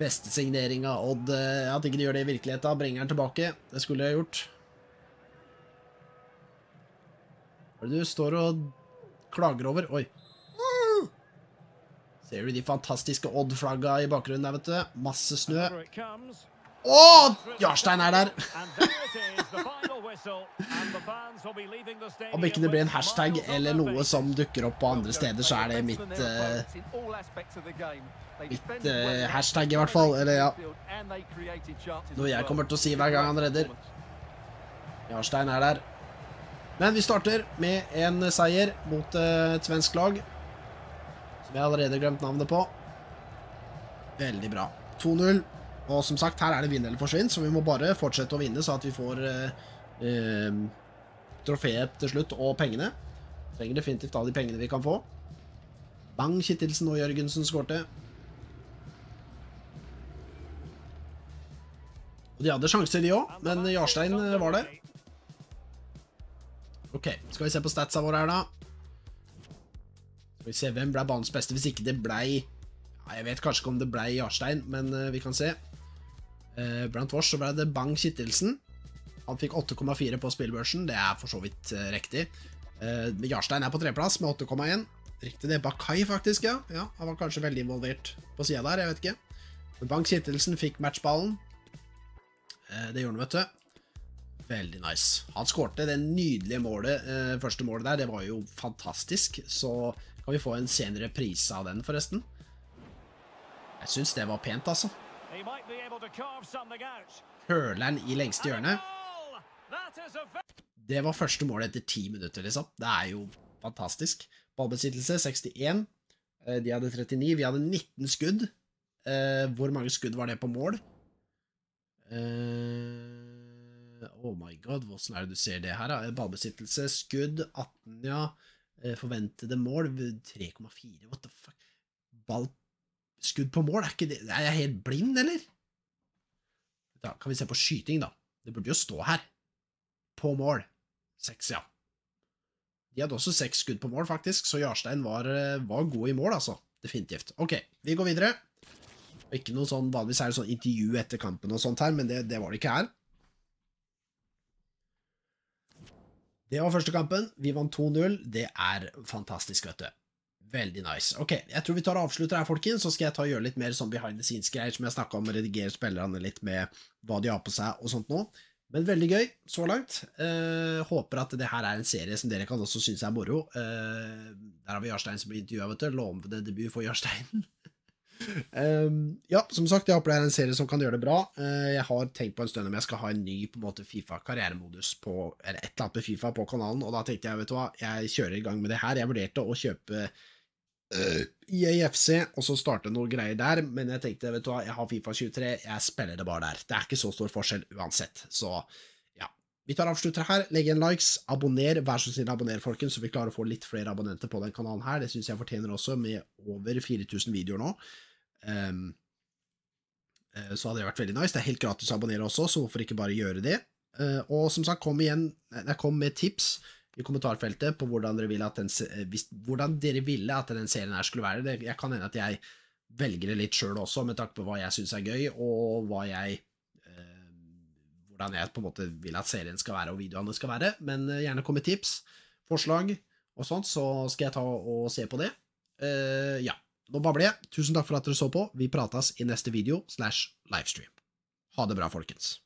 S2: Beste signering av Odd. eh, At ikke de gjør det i virkeligheten, bringer han tilbake. Det skulle jeg gjort. Hva er det du står og klager over? Oi. Ser du de fantastiske Odd-flagga i bakgrunnen der, vet du? Masse snø. Å! Jarstein er der! Om ikke det blir en hashtag eller noe som dukker opp på andre steder, så er det mitt uh,
S4: mitt
S2: uh, hashtag i hvert fall, eller ja. Noe jeg kommer til å si hver gang han redder. Jarstein er der. Men vi starter med en seier mot eh, et svensk lag. Som jeg allerede glemt navnet på. Veldig bra. 2-0. Og som sagt, her er det vinn eller forsvinn, så vi må bare fortsette å vinne, så at vi får eh, eh, trofeet til slutt, og pengene. Trenger definitivt av de pengene vi kan få. Bang, Kittelsen og Jørgensen skårte. Og de hadde sjanser, de òg, men Jarstein eh, var der. Ok, skal vi se på statsa våre her, da. Skal vi se hvem ble banens beste, hvis ikke det blei ja, Jeg vet kanskje ikke om det blei Jarstein, men eh, vi kan se. Eh, blant oss så ble det Bang Kittelsen. Han fikk 8,4 på spillbørsen, det er for så vidt eh, riktig. Eh, Jarstein er på tredjeplass med 8,1. Riktig det, Bakai faktisk, ja. ja. Han var kanskje veldig involvert på sida der, jeg vet ikke. Men Bang Kittelsen fikk matchballen. Det gjorde han, vet du. Veldig nice. Han skårte det nydelige målet, eh, første målet der. Det var jo fantastisk. Så kan vi få en senere prise av den, forresten. Jeg syns det var pent, altså. Høleren i lengste hjørne. Det var første målet etter ti minutter, liksom. Det er jo fantastisk. Ballbesittelse 61. Eh, De hadde 39. Vi hadde 19 skudd. Eh, Hvor mange skudd var det på mål? Eh, Oh my god, hvordan er det du ser det her? da? Ballbesittelse, skudd 18, ja. Forventede mål 3,4. What the fuck? Ball Skudd på mål, er ikke det Er jeg helt blind, eller? Da kan vi se på skyting, da. Det burde jo stå her. På mål. Seks, ja. De hadde også seks skudd på mål, faktisk, så Jarstein var, eh, var god i mål, altså. Definitivt. Ok, vi går videre. Ikke noe sånn, Vanligvis er det sånn intervju etter kampen og sånt her, men det, det var det ikke her. Det var første kampen. Vi vant 2-0. Det er fantastisk, vet du. Veldig nice. Ok, jeg tror vi tar og avslutter her, folkens. Så skal jeg ta og gjøre litt mer sånn behind the scenes-greier som jeg snakka om, redigere spillerne litt med hva de har på seg og sånt nå. Men veldig gøy så langt. Eh, håper at det her er en serie som dere kan også synes er moro. Eh, der har vi Jarstein som blir intervjua, vet du. Lovende debut for Jarstein. Um, ja, som sagt, jeg håper det er en serie som kan gjøre det bra. Eh, jeg har tenkt på en stund om jeg skal ha en ny på en måte Fifa-karrieremodus på Eller et eller annet med Fifa på kanalen, og da tenkte jeg, vet du hva, jeg kjører i gang med det her. Jeg vurderte å kjøpe uh, AFC, og så starte noe greier der, men jeg tenkte, vet du hva, jeg har Fifa 23, jeg spiller det bare der. Det er ikke så stor forskjell uansett, så ja. Vi tar avslutter her. Legg igjen likes, abonner, vær så snill abonner, folkens, så vi klarer å få litt flere abonnenter på den kanalen her. Det syns jeg fortjener også, med over 4000 videoer nå. Um, eh, så hadde det vært veldig nice. Det er helt gratis å abonnere også, så hvorfor ikke bare gjøre det? Eh, og som sagt, kom igjen Jeg kom med tips i kommentarfeltet på hvordan dere ville at den, eh, hvordan dere ville at den serien her skulle være. Jeg kan hende at jeg velger det litt sjøl også, med tanke på hva jeg syns er gøy, og jeg eh, Hvordan jeg på en måte vil at serien skal være, og videoene skal være. Men eh, gjerne kom med tips, forslag og sånt, så skal jeg ta og se på det. Eh, ja. Nå babler jeg. Tusen takk for at dere så på. Vi prates i neste video slash livestream. Ha det bra, folkens.